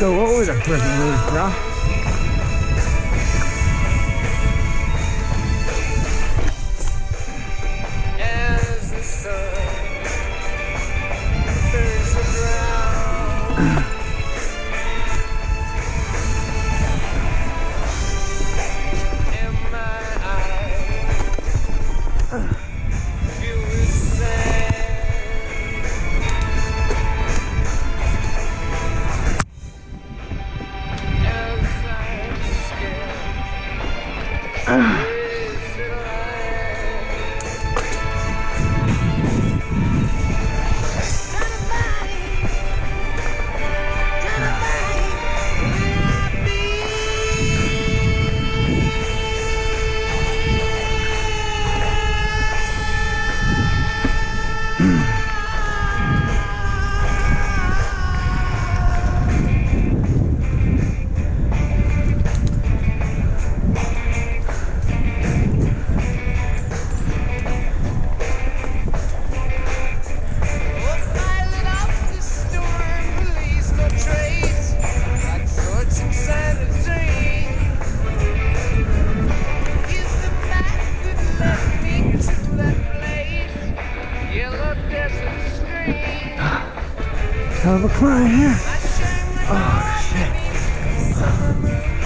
So what was the first move, bro? Ah. hell of a climb here. Oh, shit.